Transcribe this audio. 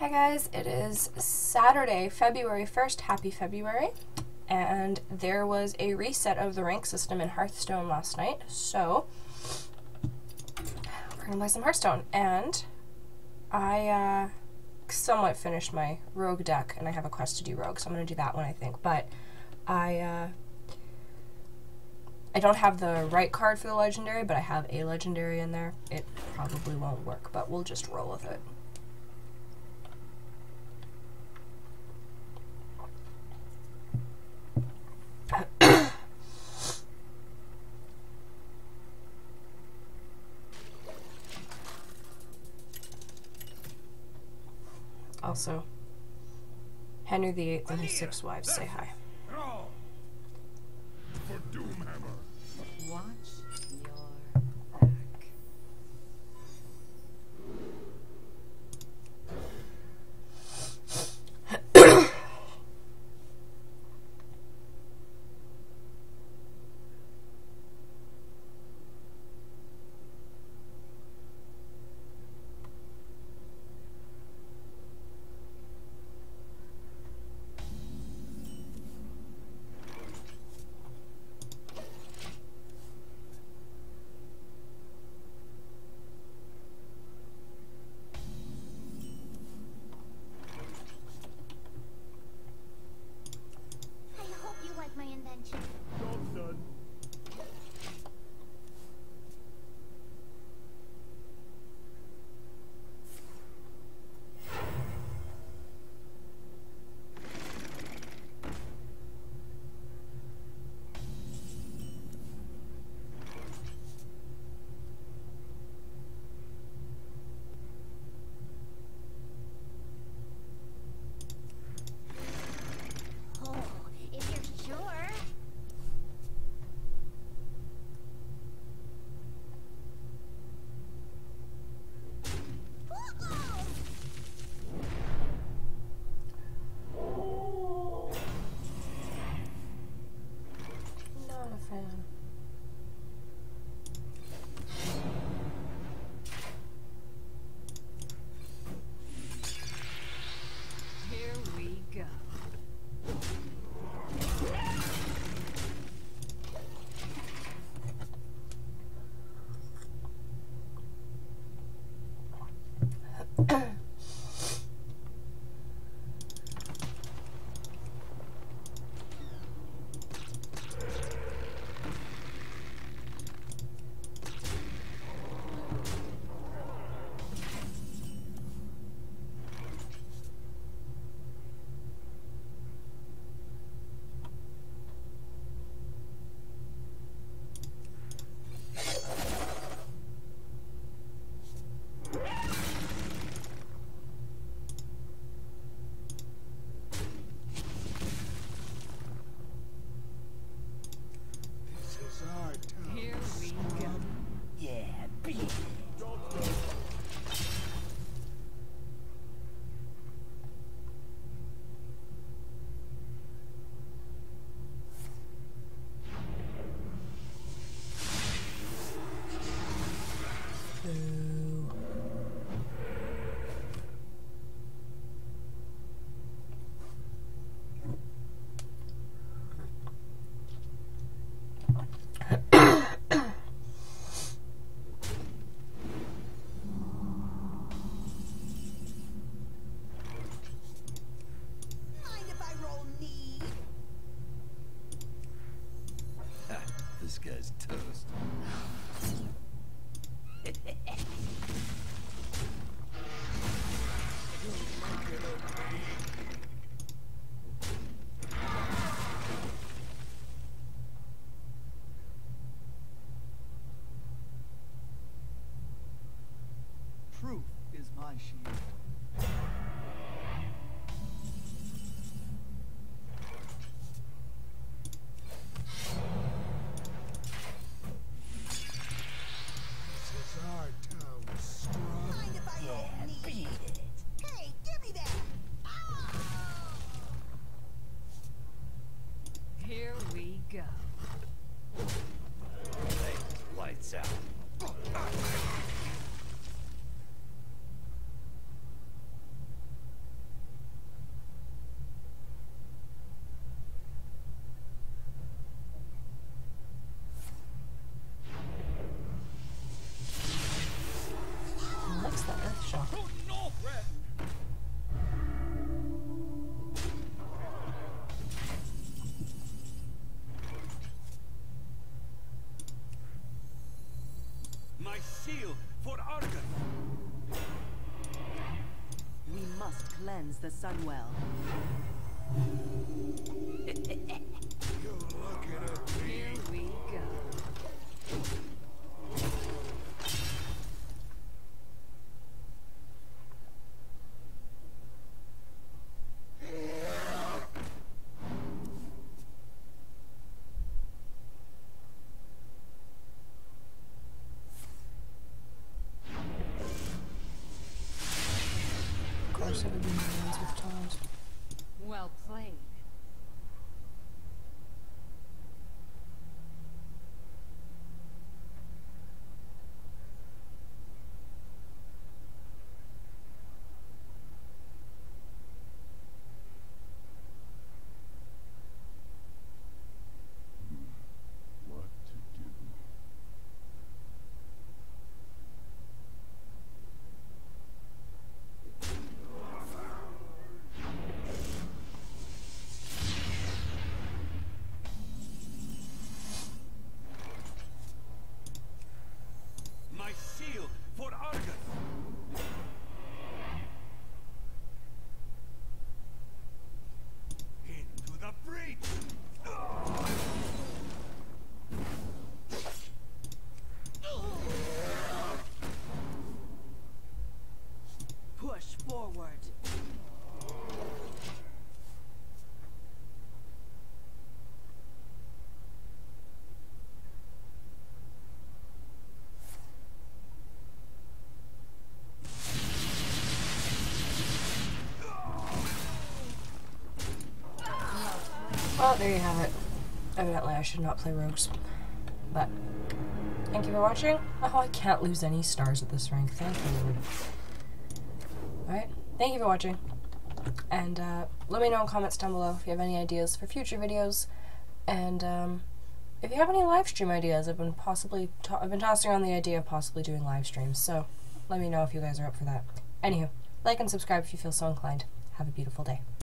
Hi guys, it is Saturday, February 1st. Happy February. And there was a reset of the rank system in Hearthstone last night, so we're gonna play some Hearthstone. And I uh, somewhat finished my rogue deck, and I have a quest to do rogue, so I'm gonna do that one, I think. But I uh, I don't have the right card for the legendary, but I have a legendary in there. It probably won't work, but we'll just roll with it. Also, Henry VIII and his six wives say hi. Uh-huh. Toast. Proof is my shield. Shield for Argus. We must cleanse the Sunwell. Well, there you have it. Evidently, I should not play rogues. But, thank you for watching. Oh, I can't lose any stars at this rank. Thank you, Alright, thank you for watching. And uh, let me know in comments down below if you have any ideas for future videos. And um, if you have any live stream ideas, I've been possibly I've been tossing around the idea of possibly doing live streams. So let me know if you guys are up for that. Anywho, like and subscribe if you feel so inclined. Have a beautiful day.